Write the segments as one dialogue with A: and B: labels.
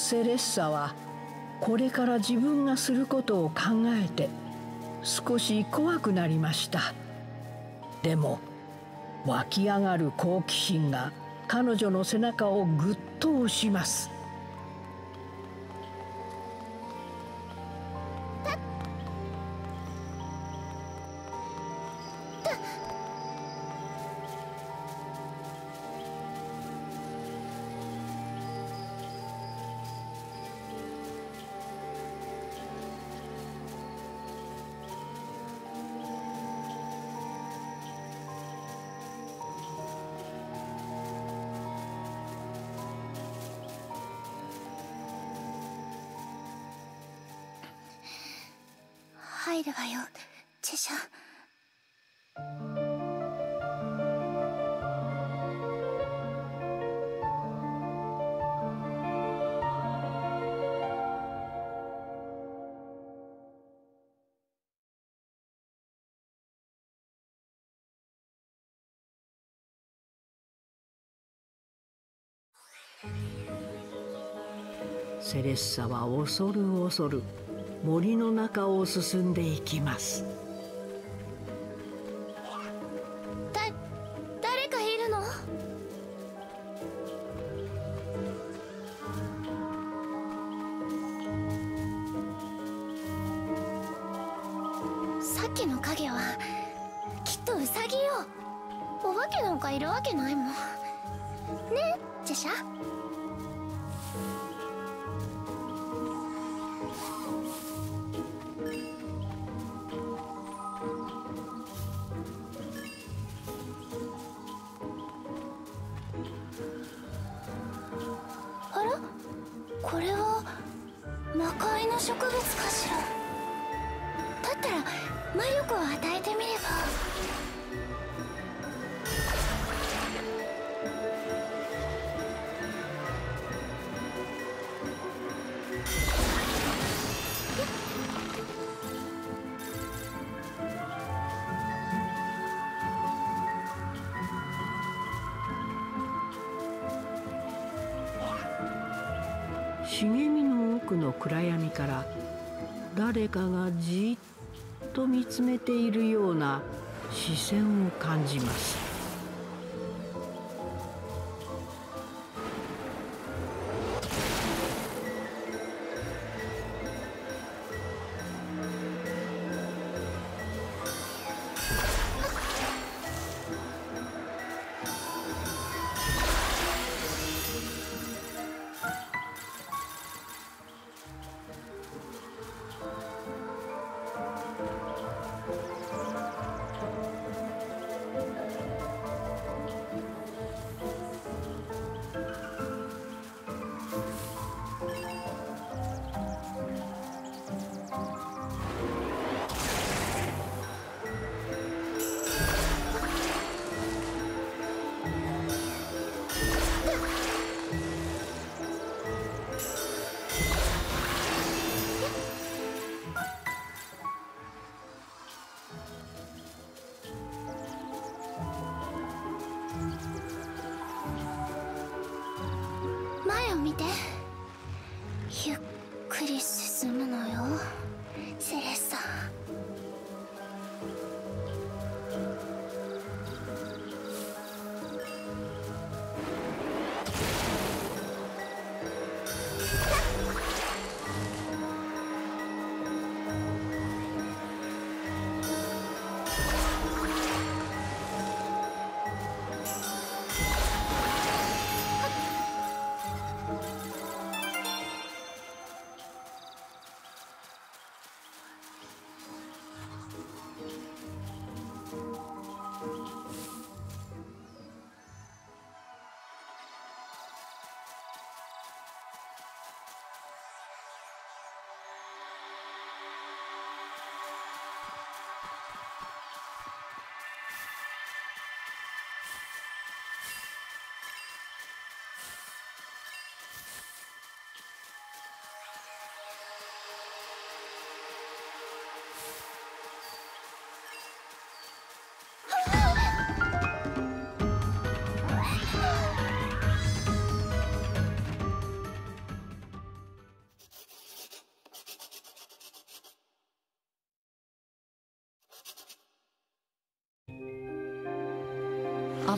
A: セレッサはこれから自分がすることを考えて少し怖くなりました。でも湧き上がる好奇心が彼女の背中をぐっと押します。セレッサは恐る恐る森の中を進んでいきます。
B: いの植物かしら。だったら魔力を与えてみれば。
A: かがじっと見つめているような視線を感じます。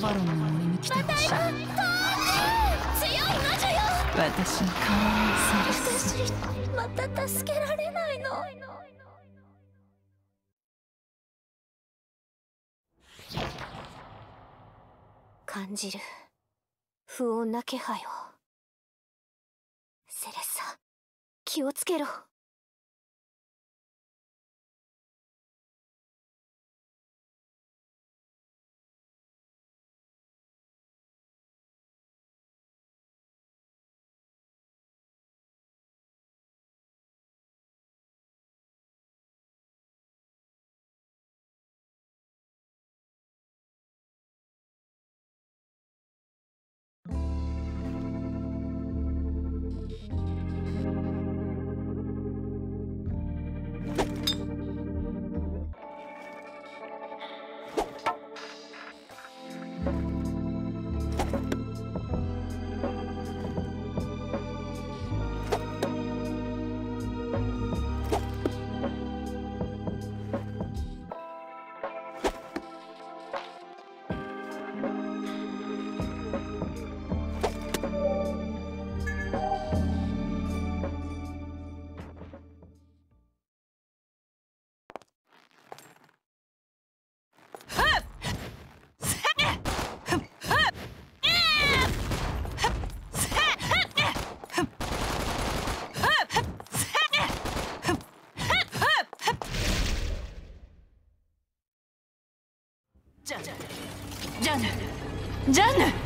C: バロンの森に来てほしい強い魔女よ私の可愛いセレス
B: また助けられないの。感じる。不穏な気配を。セレッサ気をつけろ。
C: ジャンヌ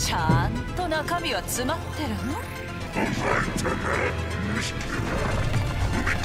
C: ちゃんと中身は詰まってるの？
D: 可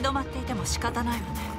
C: 立ち止まっていても仕方ないわね。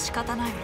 C: 仕方ないわ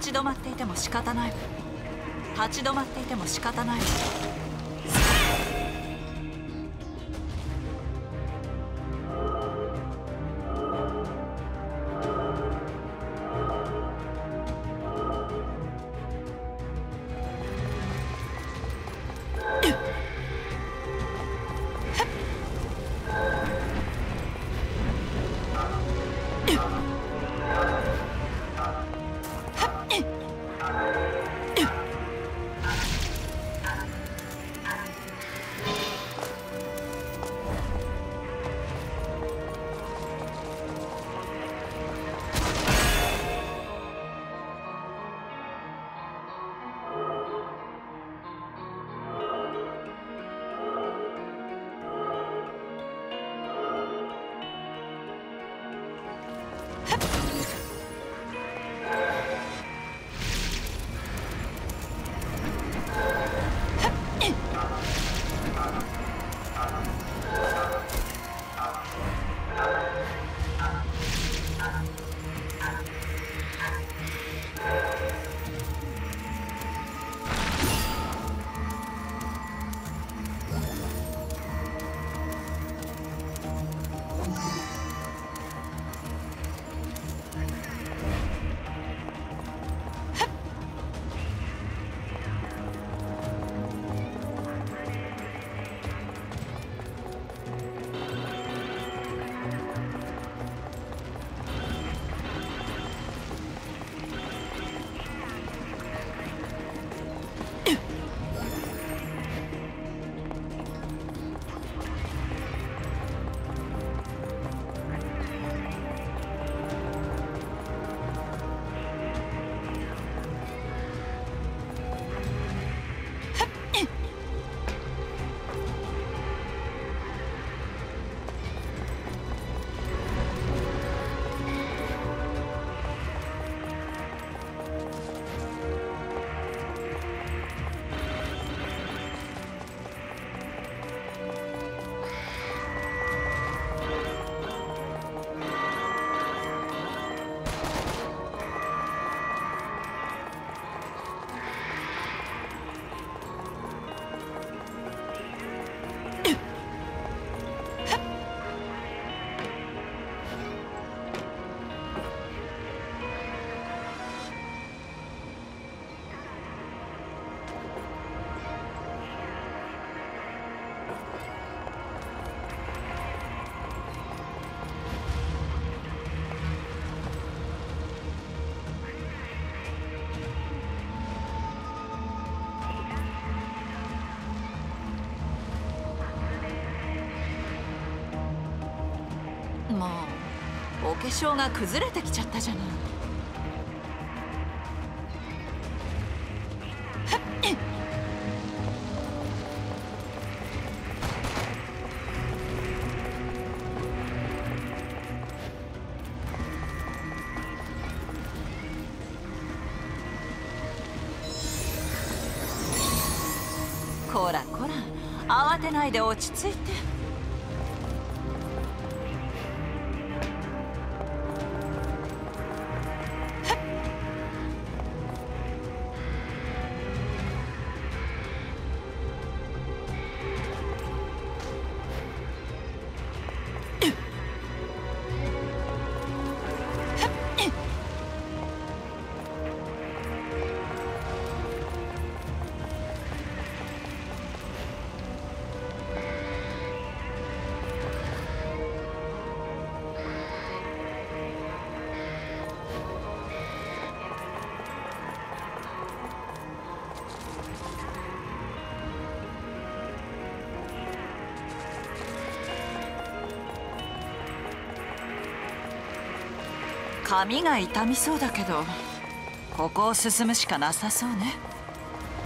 C: 立ち止まっていても仕方ない。立ち止まっていても仕方ない。うお化粧が崩れてきちゃったじゃない。こらこら慌てないで落ち着いて。髪が痛みそうだけどここを進むしかなさそうね。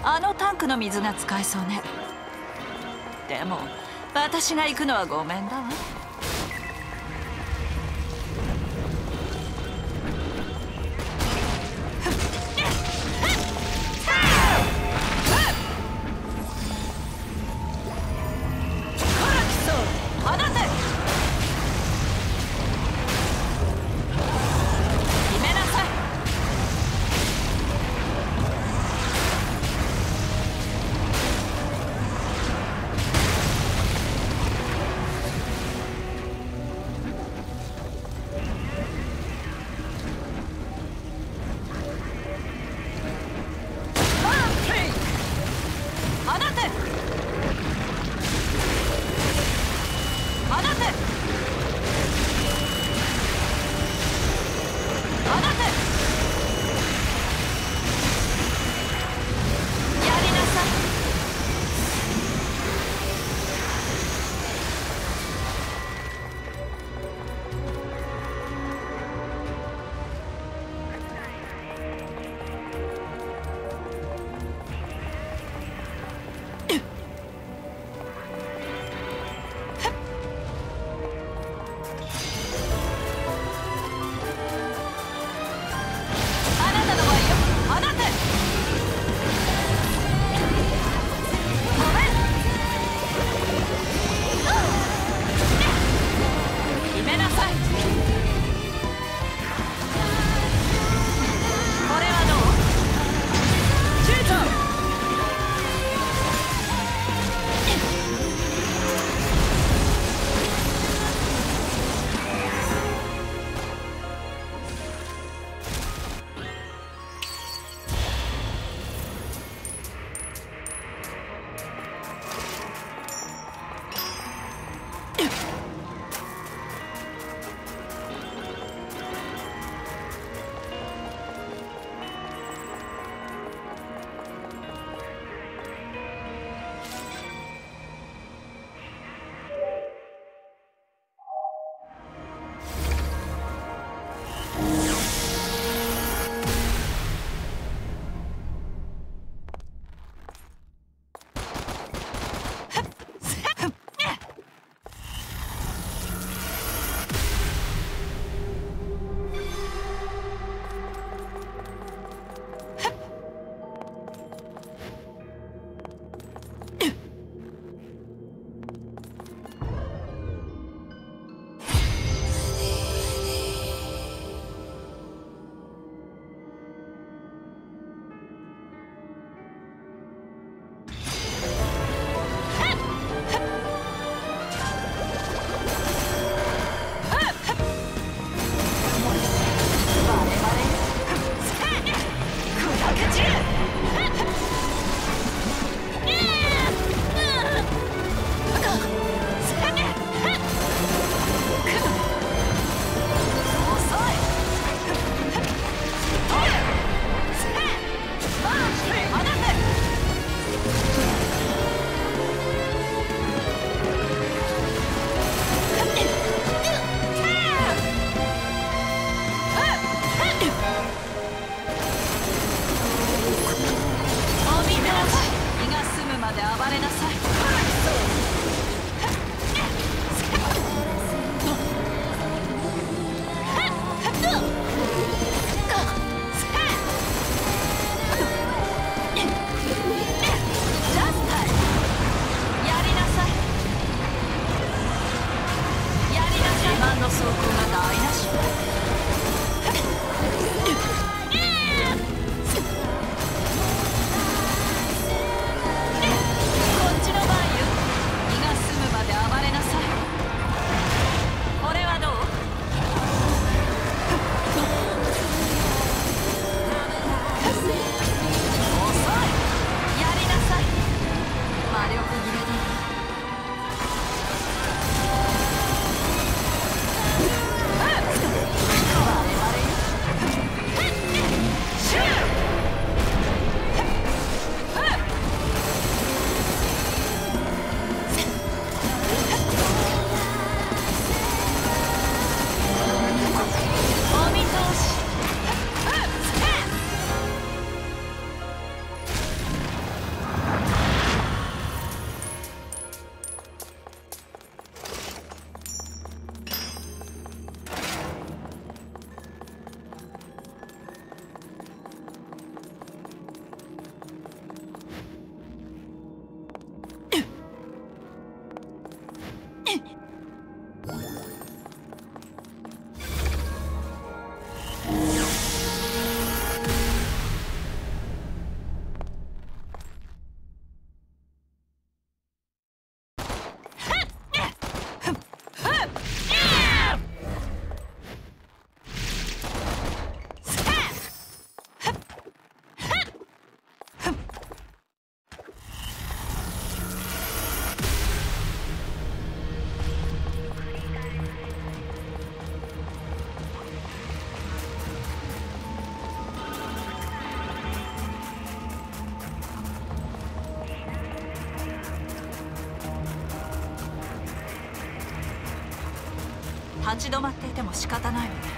C: あのタンクの水が使えそうね。でも私が行くのはごめんだわ。まで暴れなさい立ち止まっていても仕方ないわね。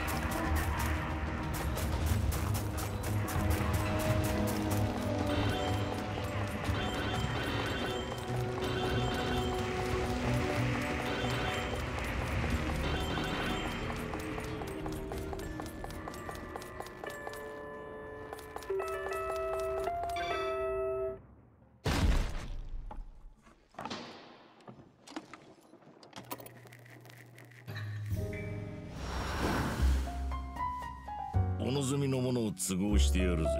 E: 都合してやるぜ。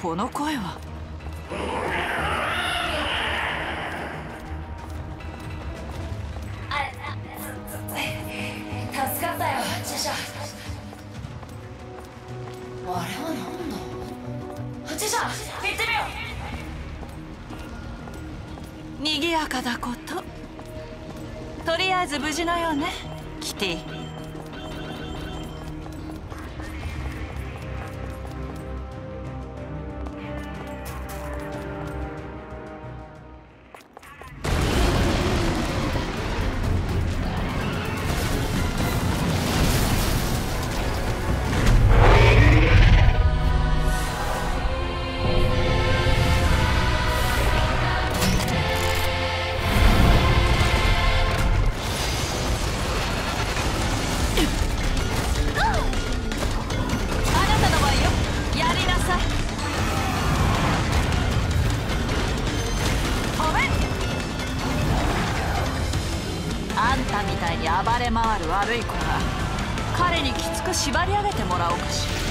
E: この声は。
B: 助かったよチェシャあれは何だ？チェシャ行ってみよ
C: 賑やかだこと。とりあえず無事のようねキティる悪い子が彼にきつく縛り上げてもらおうかしら。